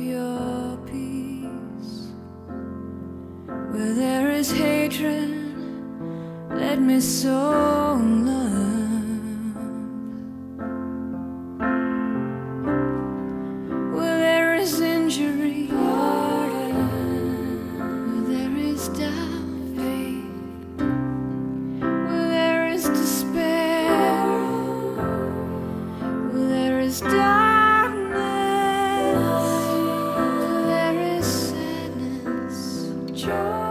your peace. Where there is hatred, let me sow love. Where there is injury, pardon. Where there is doubt. Stop. joy.